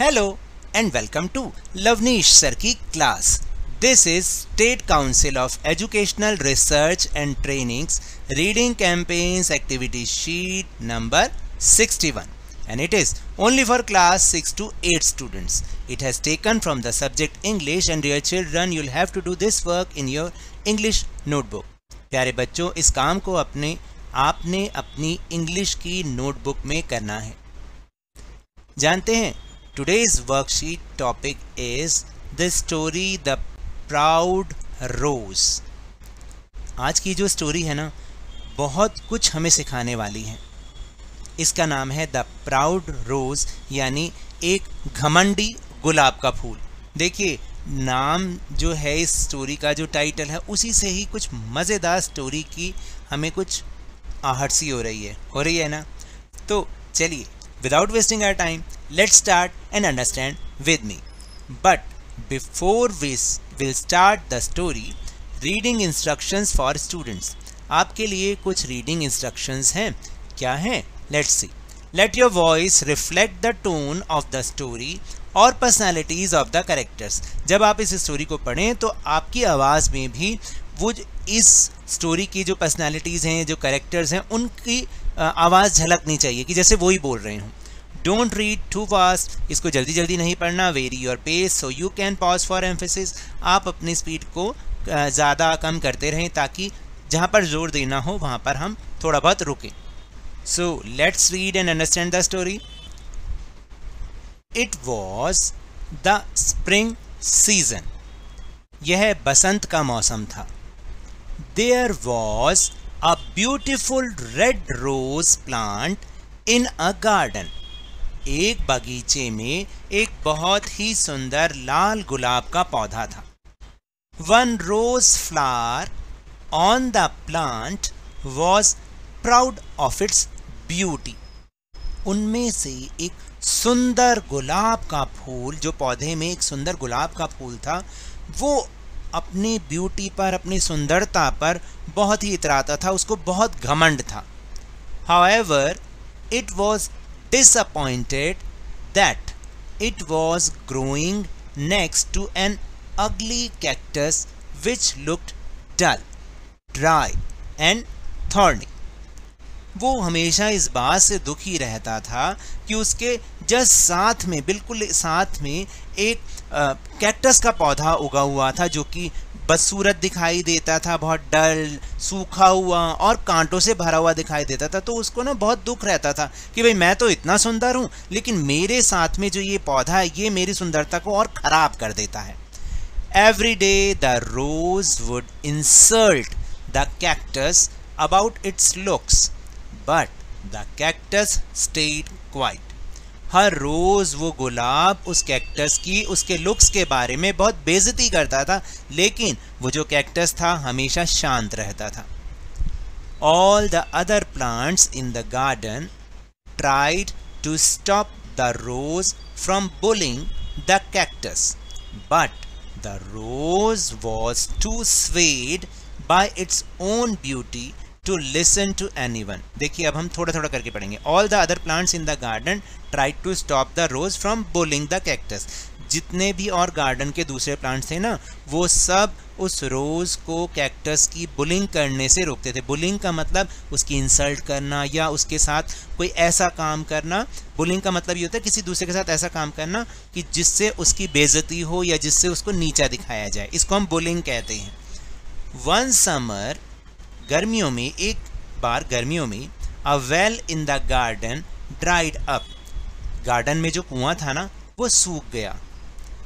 Hello and welcome to Lavneesh sir की class this is state council of educational research and trainings reading campaigns activity sheet number 61 and it is only for class six to eight students it has taken from the subject English and your children you'll have to do this work in your English notebook प्यारे बच्चों, इस काम को अपने, आपने अपनी English की notebook में करना है। जानते हैं today's worksheet topic is the story the proud rose आज की जो स्टोरी है ना, बहुत कुछ हमें सिखाने वाली है। इसका नाम है द प्राउड रोज यानी एक घमंडी गुलाब का फूल। देखिए, नाम जो है इस स्टोरी का, जो टाइटल है, उसी से ही कुछ मज़ेदार स्टोरी की हमें कुछ आहट सी हो रही है। हो रही है ना? तो चलिए without wasting our time let start and understand with me but before we will start the story reading instructions for students आपके लिए कुछ रीडिंग इंस्ट्रक्शंस हैं। क्या हैं? Let's see let your voice reflect the tone of the story और personalities of the characters जब आप इस स्टोरी को पढ़ें तो आपकी आवाज़ में भी वो इस स्टोरी की जो पर्सनालिटीज़ हैं, जो करेक्टर्स हैं, उनकी आवाज़ झलकनी चाहिए कि जैसे वो ही बोल रहे हों। डोंट रीड टू फास्ट इसको जल्दी जल्दी नहीं पढ़ना, vary your pace so you can pause for emphasis आप अपनी स्पीड को ज़्यादा कम करते रहें ताकि जहाँ पर ज़ोर देना हो, वहाँ पर हम थोड़ा बहुत रुकें। So let's read and understand the story it was the spring season यह बसंत का मौसम था। There was a beautiful red rose plant in a garden एक बगीचे में एक बहुत ही सुंदर लाल गुलाब का पौधा था। One rose flower on the plant was proud of its beauty उनमें से एक सुंदर गुलाब का फूल, जो पौधे में एक सुंदर गुलाब का फूल था, वो अपनी ब्यूटी पर, अपनी सुंदरता पर बहुत ही इतराता था उसको बहुत घमंड था however it was disappointed that it was growing next to an ugly cactus which looked dull dry and thorny. वो हमेशा इस बात से दुखी रहता था कि उसके जस्ट साथ में, बिल्कुल साथ में एक कैक्टस का पौधा उगा हुआ था जो कि बदसूरत दिखाई देता था, बहुत डल, सूखा हुआ और कांटों से भरा हुआ दिखाई देता था। तो उसको ना बहुत दुख रहता था कि भाई मैं तो इतना सुंदर हूँ, लेकिन मेरे साथ में जो ये पौधा है, ये मेरी सुंदरता को और ख़राब कर देता है। Every day the rose would insult the cactus about its looks but the cactus stayed quiet हर रोज़ वो गुलाब उस कैक्टस की, उसके लुक्स के बारे में बहुत बेजती करता था, लेकिन वो जो कैक्टस था हमेशा शांत रहता था। All the other plants in the garden tried to stop the rose from bullying the cactus but the rose was too swayed by its own beauty to listen to anyone देखिए, अब हम थोड़ा थोड़ा करके पढ़ेंगे। All the other plants in the garden try to stop the rose from bullying the cactus जितने भी और गार्डन के दूसरे प्लांट्स थे ना, वो सब उस रोज़ को कैक्टस की बुलिंग करने से रोकते थे। बुलिंग का मतलब उसकी इंसल्ट करना या उसके साथ कोई ऐसा काम करना। बुलिंग का मतलब ये होता है किसी दूसरे के साथ ऐसा काम करना कि जिससे उसकी बेजती हो या जिससे उसको नीचा दिखाया जाए। इसको हम बुलिंग कहते हैं। वन समर गर्मियों में, एक बार गर्मियों में a well in the garden dried up garden में जो कुआँ था ना, वो सूख गया.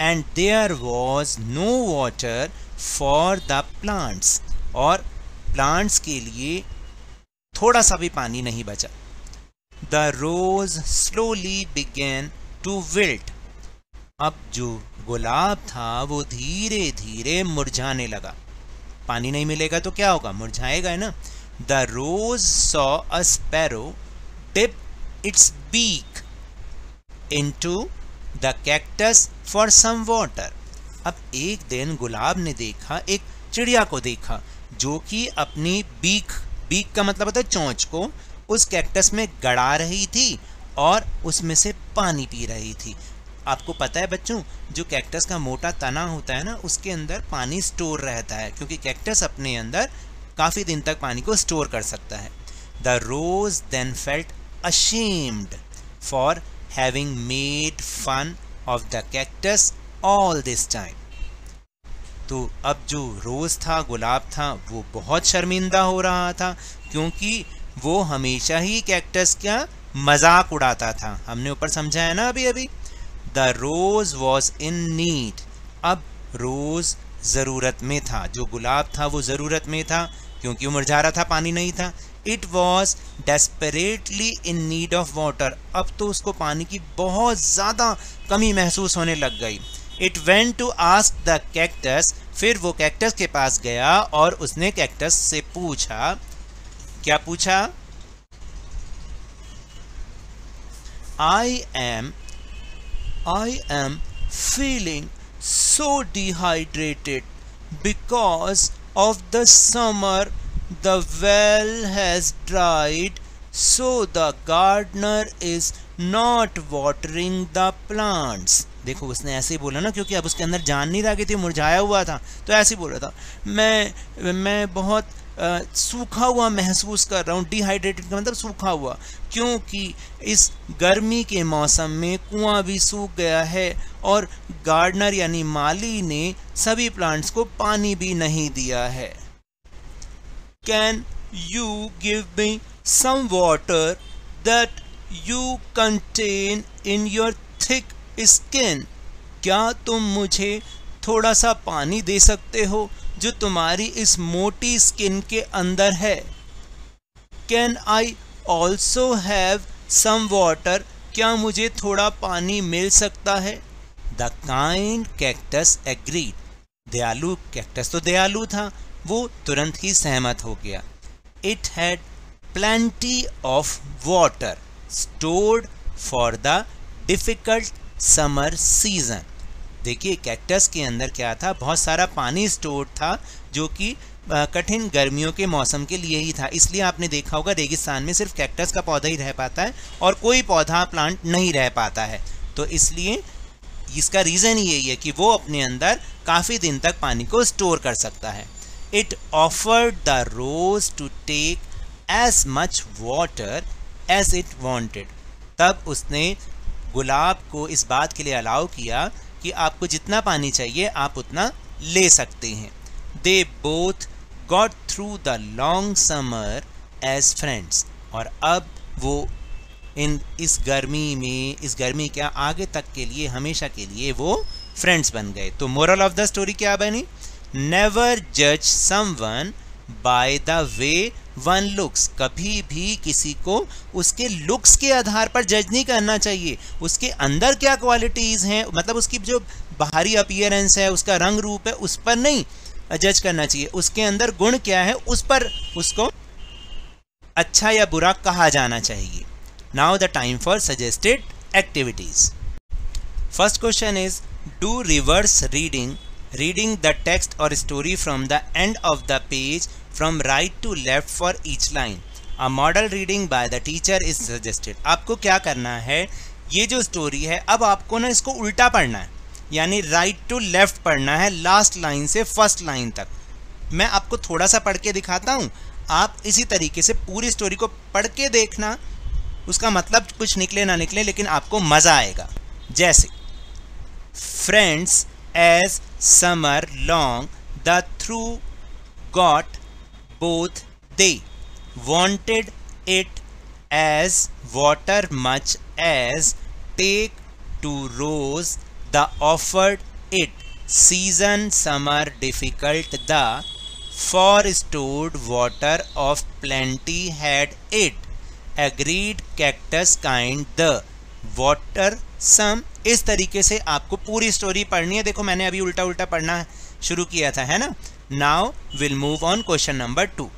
And there was no water for the plants और प्लांट्स के लिए थोड़ा सा भी पानी नहीं बचा. The rose slowly began to wilt अब जो गुलाब था, वो धीरे धीरे मुरझाने लगा. पानी नहीं मिलेगा तो क्या होगा? मुरझाएगा, है ना? The rose saw a sparrow dip its beak into the cactus for some water अब एक दिन गुलाब ने देखा, एक चिड़िया को देखा, जो कि अपनी बीक बीक का मतलब होता है चोंच को, उस कैक्टस में गड़ा रही थी और उसमें से पानी पी रही थी। आपको पता है बच्चों, जो कैक्टस का मोटा तना होता है ना, उसके अंदर पानी स्टोर रहता है, क्योंकि कैक्टस अपने अंदर काफ़ी दिन तक पानी को स्टोर कर सकता है। The rose then felt ashamed for having made fun of the cactus all this time तो अब जो रोज़ था, गुलाब था, वो बहुत शर्मिंदा हो रहा था, क्योंकि वो हमेशा ही कैक्टस का मज़ाक उड़ाता था। हमने ऊपर समझाया ना अभी अभी रोज़ वॉज़ इन नीड। अब रोज़ ज़रूरत में था। जो गुलाब था, वो ज़रूरत में था, क्योंकि वो मुरझा रहा था, पानी नहीं था। It was desperately in need of water अब तो उसको पानी की बहुत ज़्यादा कमी महसूस होने लग गई। It went to ask the cactus फिर वो कैक्टस के पास गया और उसने कैक्टस से पूछा, क्या पूछा? I am I am feeling so dehydrated because of the summer the well has dried so the gardener is not watering the plants देखो, उसने ऐसे ही बोला ना, क्योंकि अब उसके अंदर जान नहीं रह थी, मुरझाया हुआ था तो ऐसे ही बोल रहा था। मैं मैं बहुत सूखा हुआ महसूस कर रहा हूँ डिहाइड्रेटेड का मतलब सूखा हुआ। क्योंकि इस गर्मी के मौसम में कुआँ भी सूख गया है और गार्डनर यानी माली ने सभी प्लांट्स को पानी भी नहीं दिया है। Can you give me some water that you contain in your thick skin क्या तुम मुझे थोड़ा सा पानी दे सकते हो? जो तुम्हारी इस मोटी स्किन के अंदर है। Can I also have some water क्या मुझे थोड़ा पानी मिल सकता है? द काइंड कैक्टस एग्रीड दयालु कैक्टस तो दयालु था। वो तुरंत ही सहमत हो गया। It had plenty of water stored for the difficult summer season देखिए कैक्टस के अंदर क्या था? बहुत सारा पानी स्टोर था, जो कि कठिन गर्मियों के मौसम के लिए ही था। इसलिए आपने देखा होगा, रेगिस्तान में सिर्फ़ कैक्टस का पौधा ही रह पाता है और कोई पौधा प्लांट नहीं रह पाता है। तो इसलिए, इसका रीज़न यही है कि वो अपने अंदर काफ़ी दिन तक पानी को स्टोर कर सकता है। It offered the rose to take as much water as it wanted तब उसने गुलाब को इस बात के लिए अलाउ किया कि आपको जितना पानी चाहिए, आप उतना ले सकते हैं। They both got through the long summer as friends और अब वो इन, इस गर्मी में, इस गर्मी के आगे तक के लिए, हमेशा के लिए वो फ्रेंड्स बन गए। तो मोरल ऑफ़ द स्टोरी क्या बनी? नेवर जज someone by the way one looks कभी भी किसी को उसके लुक्स के आधार पर जज नहीं करना चाहिए। उसके अंदर क्या क्वालिटीज़ हैं? मतलब उसकी जो बाहरी अपियरेंस है, उसका रंग रूप है, उस पर नहीं जज करना चाहिए। उसके अंदर गुण क्या है, उस पर उसको अच्छा या बुरा कहा जाना चाहिए। Now the time for suggested activities first question is do reverse reading reading the text और story from the end of the page from right to left for each line. A model reading by the teacher is suggested. आपको क्या करना है? ये जो story है, अब आपको ना इसको उल्टा पढ़ना है। यानी राइट टू लेफ़्ट पढ़ना है लास्ट लाइन से फ़र्स्ट लाइन तक। मैं आपको थोड़ा सा पढ़ के दिखाता हूँ। आप इसी तरीके से पूरी स्टोरी को पढ़ के देखना। उसका मतलब कुछ निकले ना निकले, लेकिन आपको मज़ा आएगा। जैसे friends as summer long the through got both they wanted it as water much as take to rose the offered it season summer difficult the for stored water of plenty had it agreed cactus kind the water some इस तरीके से आपको पूरी story पढ़नी है देखो मैंने अभी उल्टा उल्टा पढ़ना शुरू किया था है ना now will move on question number two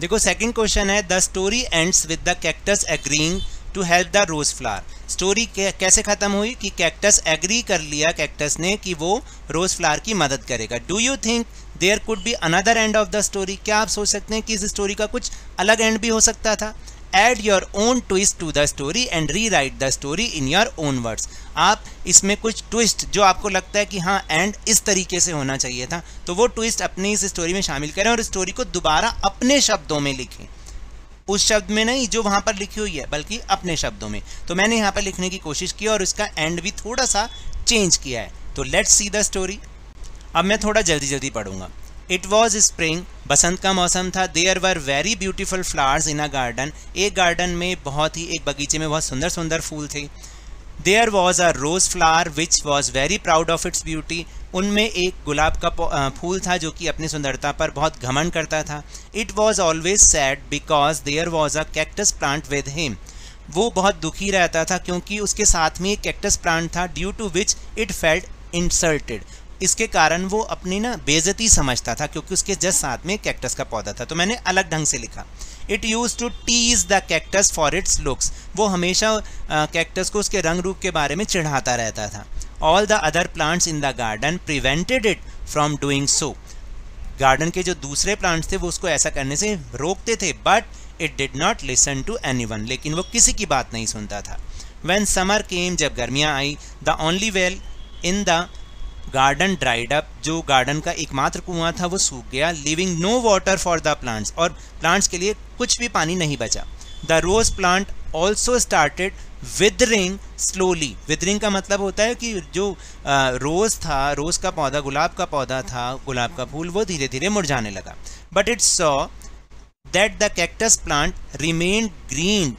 देखो सेकंड क्वेश्चन है the story ends with the cactus agreeing to help the rose flower story कैसे ख़त्म हुई? कि कैक्टस एग्री कर लिया कैक्टस ने कि वो रोज फ्लावर की मदद करेगा। Do you think there could be another end of the story क्या आप सोच सकते हैं कि इस स्टोरी का कुछ अलग एंड भी हो सकता था? Add your own twist to the story and rewrite the story in your own words आप इसमें कुछ ट्विस्ट जो आपको लगता है कि हाँ एंड इस तरीके से होना चाहिए था तो वो ट्विस्ट अपनी इस स्टोरी में शामिल करें और स्टोरी को दोबारा अपने शब्दों में लिखें। उस शब्द में नहीं जो वहाँ पर लिखी हुई है, बल्कि अपने शब्दों में। तो मैंने यहाँ पर लिखने की कोशिश की और इसका एंड भी थोड़ा सा चेंज किया है। तो लेट्स सी द स्टोरी अब मैं थोड़ा जल्दी जल्दी पढ़ूँगा। इट वॉज़ स्प्रिंग बसंत का मौसम था। There were very beautiful flowers in a garden एक गार्डन में बहुत ही, एक बगीचे में बहुत सुंदर सुंदर फूल थे। There was a rose flower which was very proud of its beauty उनमें एक गुलाब का फूल था जो कि अपनी सुंदरता पर बहुत घमंड करता था। It was always sad because there was a cactus plant with him वो बहुत दुखी रहता था क्योंकि उसके साथ में एक कैक्टस प्लांट था due to which it felt insulted इसके कारण वो अपनी ना बेजती समझता था क्योंकि उसके जस्ट साथ में कैक्टस का पौधा था। तो मैंने अलग ढंग से लिखा। It use to tease the cactus for its looks वो हमेशा कैक्टस को उसके रंग रूप के बारे में चिढ़ाता रहता था। All the other plants in the garden prevented it from doing so garden के जो दूसरे प्लांट्स थे, वो उसको ऐसा करने से रोकते थे but it did not listen to anyone लेकिन वो किसी की बात नहीं सुनता था। वेन समर केम जब गर्मियाँ आई the only well in the garden dried up जो गार्डन का एकमात्र कुआँ था, वो सूख गया। Leaving no water for the plants और प्लांट्स के लिए कुछ भी पानी नहीं बचा। The rose plant also started withering slowly withering का मतलब होता है कि जो रोज़ था रोज़ का पौधा, गुलाब का पौधा था, गुलाब का फूल, वो धीरे धीरे मुरझाने लगा। But its saw that the cactus plant remain green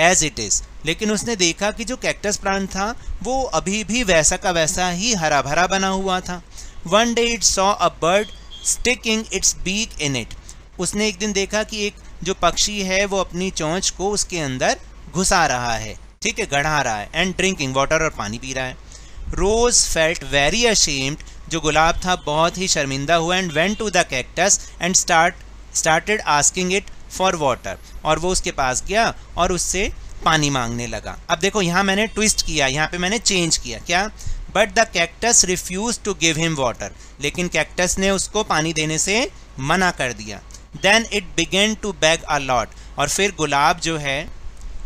as it is लेकिन उसने देखा कि जो कैक्टस प्लांट था, वो अभी भी वैसा का वैसा ही हरा भरा बना हुआ था। One day it saw a bird sticking its beak in it उसने एक दिन देखा कि एक जो पक्षी है, वो अपनी चोंच को उसके अंदर घुसा रहा है, ठीक है, गढ़ा रहा है एंड ड्रिंकिंग वाटर और पानी पी रहा है। रोज फेल्ट वेरी अशेम्ड जो गुलाब था, बहुत ही शर्मिंदा हुआ and went to the cactus and start started asking it for water और वो उसके पास गया और उससे पानी मांगने लगा। अब देखो, यहाँ मैंने ट्विस्ट किया, यहाँ पे मैंने चेंज किया, क्या? But the cactus refuse to give him water लेकिन कैक्टस ने उसको पानी देने से मना कर दिया। Then it began to beg a lot और फिर गुलाब जो है,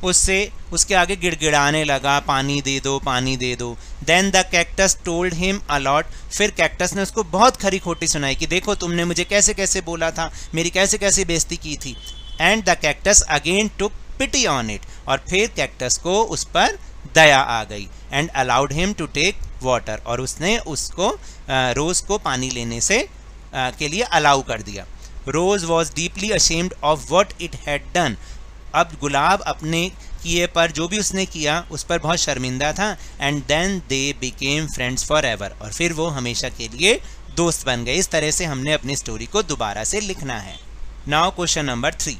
उससे, उसके आगे गिड़गिड़ाने लगा, पानी दे दो, पानी दे दो। Then the cactus told him a lot फिर कैक्टस ने उसको बहुत खरी खोटी सुनाई कि देखो, तुमने मुझे कैसे कैसे बोला था, मेरी कैसे कैसे बेइज्जती की थी। And the cactus again took pity on it और फिर कैक्टस को उस पर दया आ गई and allowed him to take water और उसने उसको रोज़ को पानी लेने से के लिए अलाउ कर दिया। Rose was deeply ashamed of what it had done अब गुलाब अपने किए पर जो भी उसने किया, उस पर बहुत शर्मिंदा था and then they became friends forever और फिर वो हमेशा के लिए दोस्त बन गए। इस तरह से हमने अपनी स्टोरी को दोबारा से लिखना है। Now question number three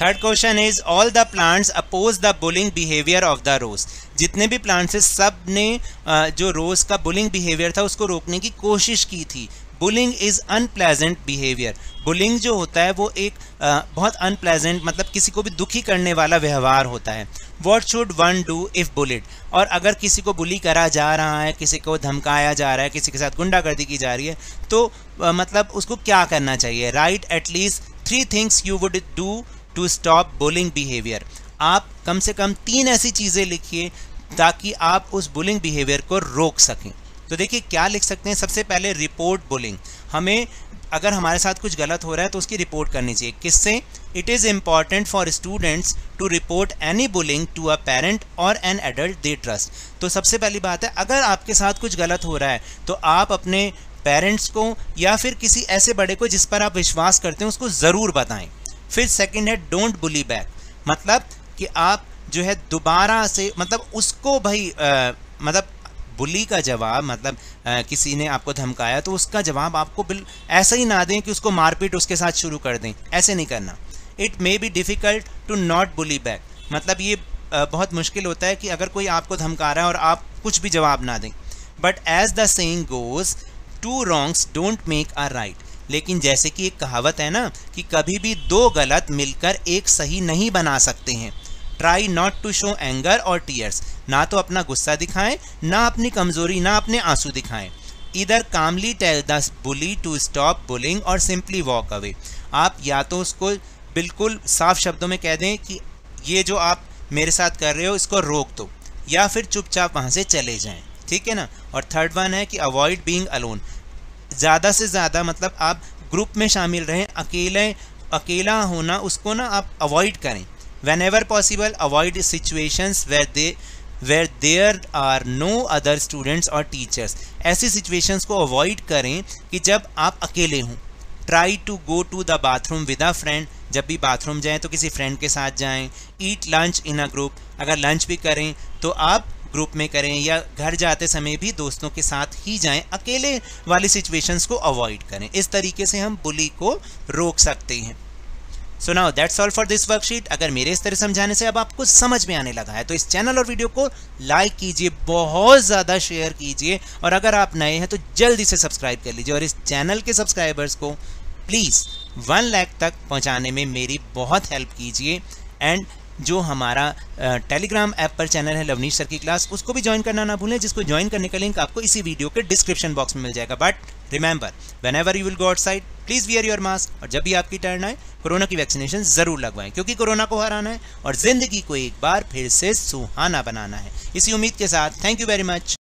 third question is all the plants oppose the bullying behaviour of the rose जितने भी प्लांट्स सबने जो रोज का बुलिंग बिहेवियर था, उसको रोकने की कोशिश की थी। Bullying is unpleasant behaviour bullying जो होता है वो एक आ, बहुत अनप्लेजेंट मतलब किसी को भी दुखी करने वाला व्यवहार होता है। What should one do if bullied और अगर किसी को बुली करा जा रहा है किसी को धमकाया जा रहा है किसी के साथ गुंडागर्दी की जा रही है तो आ, मतलब उसको क्या करना चाहिए? Right at least three things you would do to stop bullying behaviour आप कम से कम तीन ऐसी चीज़ें लिखिए ताकि आप उस बुलिंग बिहेवियर को रोक सकें। तो देखिए क्या लिख सकते हैं? सबसे पहले रिपोर्ट बुलिंग हमें अगर हमारे साथ कुछ गलत हो रहा है तो उसकी रिपोर्ट करनी चाहिए। किससे? It is important for students to report any bullying to a parent और एन एडल्ट दे ट्रस्ट तो सबसे पहली बात है अगर आपके साथ कुछ गलत हो रहा है तो आप अपने पेरेंट्स को या फिर किसी ऐसे बड़े को जिस पर आप विश्वास करते हैं उसको ज़रूर बताएँ। फिर सेकेंड है डोंट बुली बैक मतलब कि आप जो है दोबारा से मतलब उसको भाई आ, मतलब बुली का जवाब मतलब आ, किसी ने आपको धमकाया तो उसका जवाब आपको बिल ऐसा ही ना दें कि उसको मारपीट उसके साथ शुरू कर दें। ऐसे नहीं करना। It may be difficult to not bully back मतलब ये आ, बहुत मुश्किल होता है कि अगर कोई आपको धमका रहा है और आप कुछ भी जवाब ना दें। But as the saying goes two wrongs don't make a right लेकिन जैसे कि एक कहावत है ना कि कभी भी दो गलत मिलकर एक सही नहीं बना सकते हैं। Try not to show anger और टीयर्स ना तो अपना गुस्सा दिखाएँ, ना अपनी कमज़ोरी, ना अपने आँसू दिखाएँ। इधर calmly tell the bully to stop bullying और सिंपली वॉक अवे आप या तो उसको बिल्कुल साफ़ शब्दों में कह दें कि ये जो आप मेरे साथ कर रहे हो, इसको रोक दो। या फिर चुपचाप वहाँ से चले जाएँ। ठीक है ना? और थर्ड वन है कि अवॉइड बीइंग अलोन ज़्यादा से ज़्यादा मतलब आप ग्रुप में शामिल रहें, अकेले, अकेला होना, उसको ना आप अवॉइड करें। Whenever possible avoid situations where they were there are no other students और टीचर्स ऐसी सिचुएशंस को अवॉइड करें कि जब आप अकेले हों। Try to go to the bathroom with a friend जब भी बाथरूम जाएँ तो किसी फ्रेंड के साथ जाएँ। Eat lunch in a group अगर लंच भी करें तो आप ग्रुप में करें या घर जाते समय भी दोस्तों के साथ ही जाएँ। अकेले वाली सिचुएशंस को अवॉइड करें। इस तरीके से हम बुली को रोक सकते हैं। So now that's all for this worksheet अगर मेरे इस तरह समझाने से अब आपको समझ में आने लगा है तो इस चैनल और वीडियो को लाइक कीजिए, बहुत ज़्यादा शेयर कीजिए, और अगर आप नए हैं तो जल्दी से सब्सक्राइब कर लीजिए, और इस चैनल के सब्सक्राइबर्स को प्लीज़ वन लैख तक पहुँचाने में मेरी बहुत हेल्प कीजिए एंड जो हमारा टेलीग्राम ऐप पर चैनल है लवनीश सर की क्लास उसको भी ज्वाइन करना ना भूलें, जिसको ज्वाइन करने का लिंक आपको इसी वीडियो के डिस्क्रिप्शन बॉक्स में मिल जाएगा। But remember whenever you will go outside please wear your mask और जब भी आपकी टर्न आए, कोरोना की वैक्सीनेशन ज़रूर लगवाएँ, क्योंकि कोरोना को हराना है और ज़िंदगी को एक बार फिर से सुहाना बनाना है। इसी उम्मीद के साथ थैंक यू वेरी मच